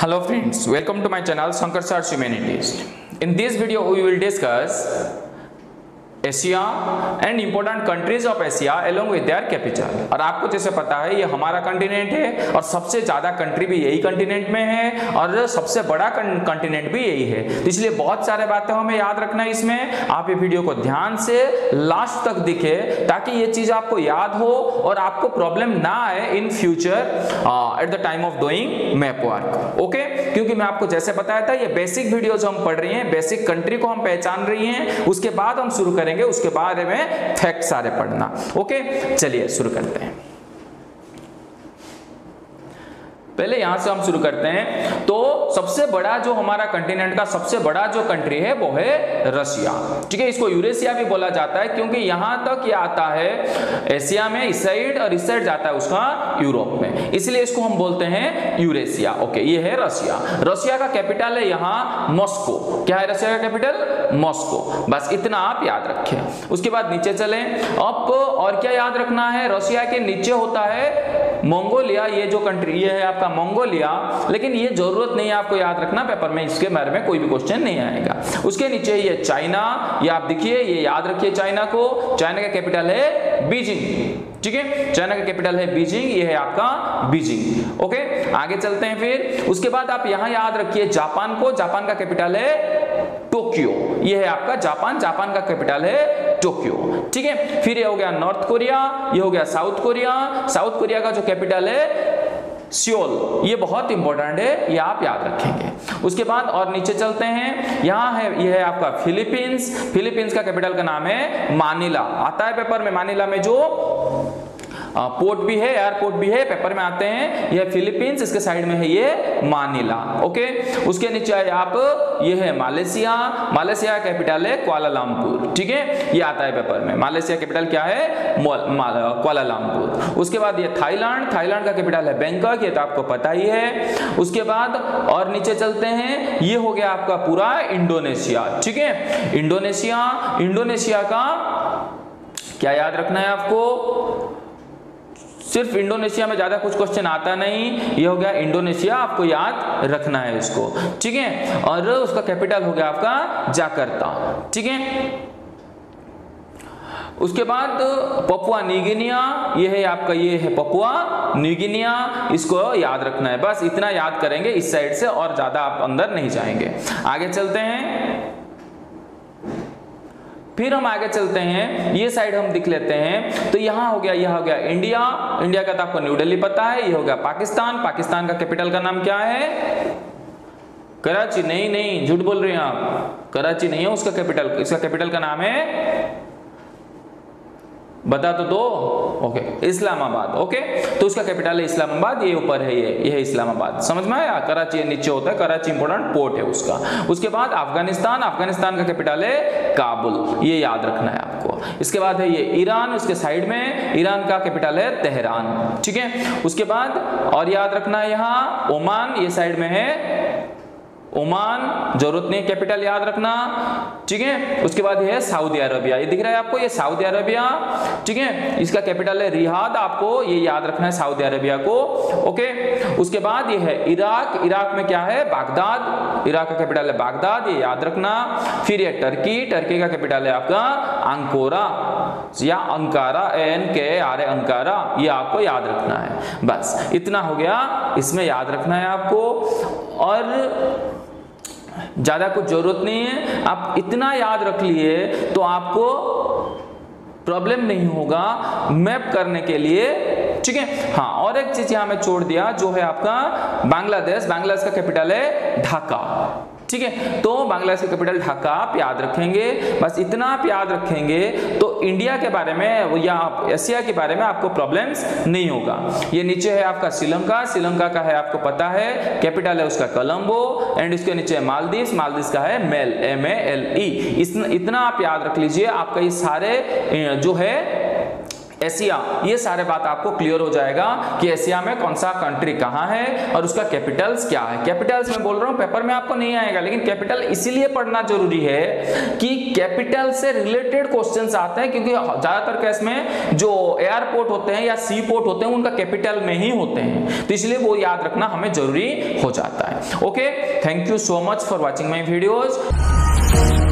Hello friends, welcome to my channel Shankar Sars Humanities. In this video we will discuss Asia and important countries of Asia along with their capital और आपको जैसे पता है, ये हमारा continent है, और सबसे ज़्यादा कंट्री भी यही कंटिनेंट में है, और सबसे बड़ा कंटिनेंट भी यही है। तो इसलिए बहुत सारे बातें हमें याद रखना है इसमें। आप ये वीडियो को ध्यान से लास्ट तक दिखे, ताकि ये चीज़ आपको याद हो और आपको प्रॉब्लम ना आए in future at the time of doing map work okay क्योंकि मैं आपको जैसे बताया था, ये बेसिक वीडियो जो हम पढ़ रहे हैं बेसिक कंट्री को हम पहचान रही है, उसके बाद हम शुरू करेंगे उसके बारे में फैक्ट सारे पढ़ना। ओके चलिए शुरू करते हैं। पहले यहाँ से हम शुरू करते हैं। तो सबसे बड़ा जो हमारा कंटिनेंट का सबसे बड़ा जो कंट्री है, वो है रशिया। ठीक है, इसको यूरेशिया भी बोला जाता है, क्योंकि यहाँ तक ये आता है, एशिया में इस साइड और इस साइड जाता है उसका यूरोप में। इसलिए इसको हम बोलते हैं यूरेशिया। ओके, ये है रशिया। रशिया का कैपिटल है यहाँ मॉस्को क्या है रशिया का कैपिटल मॉस्को बस इतना आप याद रखें। उसके बाद नीचे चलें। अब और क्या याद रखना है? रशिया के नीचे होता है मंगोलिया, ये जो कंट्री ये है आपका मंगोलिया, लेकिन ये ज़रूरत नहीं है आपको याद रखना पेपर में, इसके बारे में कोई भी क्वेश्चन नहीं आएगा। उसके नीचे ये चाइना, ये आप देखिए, ये याद रखिए चाइना को। चाइना का कैपिटल है बीजिंग, ठीक है? चाइना का कैपिटल है बीजिंग, ये है आपका बीजिंग ओके आगे चलते हैं फिर। उसके बाद आप यहाँ याद रखिए जापान को। जापान का कैपिटल है टोक्यो। ये है आपका जापान। जापान का कैपिटल है टोक्यो। ठीक है? फिर ये हो गया नॉर्थ कोरिया, ये हो गया साउथ कोरिया। साउथ कोरिया का जो कैपिटल है, सियोल। ये बहुत इंपॉर्टेंट है, ये आप याद रखेंगे। उसके बाद और नीचे चलते हैं। यहाँ है, ये है आपका फिलीपींस। फिलीपींस का कैपिटल का नाम है मानिला। आता है पेपर में मानिला में जो पोर्ट भी है एयरपोर्ट भी है पेपर में आते हैं, यह फिलीपींस इसके साइड में है ये मानिला ओके उसके नीचे आए आप, ये है मालेशिया मालेशिया कैपिटल है कुआलालंपुर ठीक है? ये आता है पेपर में मालेशिया कैपिटल क्या है? कुआलालंपुर उसके बाद ये थाईलैंड थाईलैंड का कैपिटल है बैंकॉक ये तो आपको पता ही है. उसके बाद और नीचे चलते हैं, ये हो गया आपका पूरा इंडोनेशिया ठीक है? इंडोनेशिया इंडोनेशिया का क्या याद रखना है आपको? सिर्फ़ इंडोनेशिया में ज़्यादा कुछ क्वेश्चन आता नहीं। ये हो गया इंडोनेशिया, आपको याद रखना है इसको। ठीक है? और उसका कैपिटल हो गया आपका जाकर्ता। ठीक है? उसके बाद पपुआ न्यूगिनिया ये है आपका ये है पपुआ न्यूगिनिया। इसको याद रखना है। बस इतना याद करेंगे इस साइड से और ज़्यादा आप अंदर नहीं जाएँगे। आगे चलते हैं। फिर हम आगे चलते हैं, ये साइड हम दिख लेते हैं। तो यहाँ हो गया, यह हो गया इंडिया इंडिया का तो आपको न्यू दिल्ली पता है, ये हो गया पाकिस्तान पाकिस्तान का कैपिटल का नाम क्या है? कराची। नहीं नहीं, झूठ बोल रहे हैं आप। कराची नहीं है उसका कैपिटल इसका कैपिटल का नाम है बता तो दो। ओके इस्लामाबाद ओके तो उसका कैपिटल है इस्लामाबाद, ये ऊपर है ये ये है इस्लामाबाद। समझ में आया? कराची नीचे होता है, कराची इंपोर्टेंट पोर्ट है उसका। उसके बाद अफ़गानिस्तान अफ़गानिस्तान का कैपिटल है काबुल, ये याद रखना है आपको। इसके बाद है ये ईरान, उसके साइड में ईरान का कैपिटल है तेहरान, ठीक है? उसके बाद और याद रखना है यहाँ, ओमान, ये साइड में है ओमान, ज़रूरत नहीं, कैपिटल याद रखना, ठीक है? उसके बाद ये है सऊदी अरबिया। ये दिख रहा है आपको? ये सऊदी अरबिया, ठीक है? इसका कैपिटल है रिहाद, आपको ये याद रखना है सऊदी अरबिया को, ओके? उसके बाद ये है इराक। इराक में क्या है? बागदाद। इराक का कैपिटल है बागदाद, ये याद रखना। फिर ये टर्की। टर्की का कैपिटल है आपका अंकोरा, या Ankara, N K R Ankara. ये आपको याद रखना है। बस, इतना हो गया। इसमें याद रखना है आपको। और ज़्यादा कुछ ज़रूरत नहीं है। आप इतना याद रख लिए तो आपको प्रॉब्लम नहीं होगा मैप करने के लिए। ठीक है? हाँ और एक चीज़ यहाँ मैं छोड़ दिया, जो है आपका बांग्लादेश। बांग्लादेश का कैपिटल है ढाका। ठीक है? तो बांग्लादेश का कैपिटल ढाका आप याद रखेंगे। बस इतना आप याद रखेंगे तो इंडिया के बारे में या एशिया के बारे में आपको प्रॉब्लम्स नहीं होगा। ये नीचे है आपका श्रीलंका श्रीलंका का है आपको पता है, कैपिटल है उसका कलम्बो एंड इसके नीचे मालदीव मालदीव का है Male M A L E इतना आप याद रख लीजिए, आपका ये सारे जो है एशिया, ये सारे बात आपको क्लियर हो जाएगा कि एशिया में कौन सा कंट्री कहाँ है और उसका कैपिटल्स क्या है। कैपिटल्स मैं बोल रहा हूँ पेपर में आपको नहीं आएगा, लेकिन कैपिटल इसीलिए पढ़ना ज़रूरी है कि कैपिटल से रिलेटेड क्वेश्चंस आते हैं, क्योंकि ज़्यादातर केस में जो एयरपोर्ट होते हैं या सी पोर्ट होते हैं, उनका कैपिटल में ही होते हैं। तो इसलिए वो याद रखना हमें ज़रूरी हो जाता है। Okay thank you so much for watching my videos